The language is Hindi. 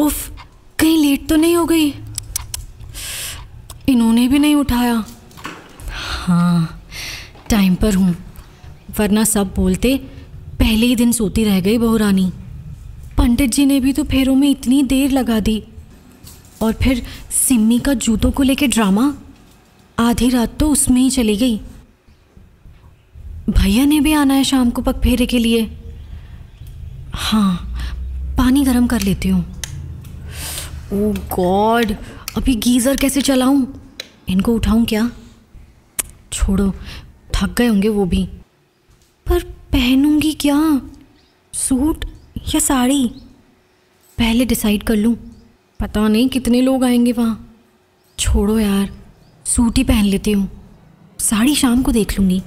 उफ, कहीं लेट तो नहीं हो गई। इन्होंने भी नहीं उठाया। हाँ टाइम पर हूँ, वरना सब बोलते, पहले ही दिन सोती रह गई बहू रानी पंडित जी ने भी तो फेरों में इतनी देर लगा दी। और फिर सिम्मी का जूतों को लेके ड्रामा? आधी रात तो उसमें ही चली गई। भैया ने भी आना है शाम को पग फेरे के लिए। हाँ पानी गर्म कर लेती हूँ। ओ गॉड अभी गीज़र कैसे चलाऊं? इनको उठाऊं क्या? छोड़ो, थक गए होंगे वो भी। पर पहनूँगी क्या? सूट या साड़ी? पहले डिसाइड कर लूँ। पता नहीं कितने लोग आएँगे वहाँ। छोड़ो यार, सूट ही पहन लेती हूँ। साड़ी शाम को देख लूँगी।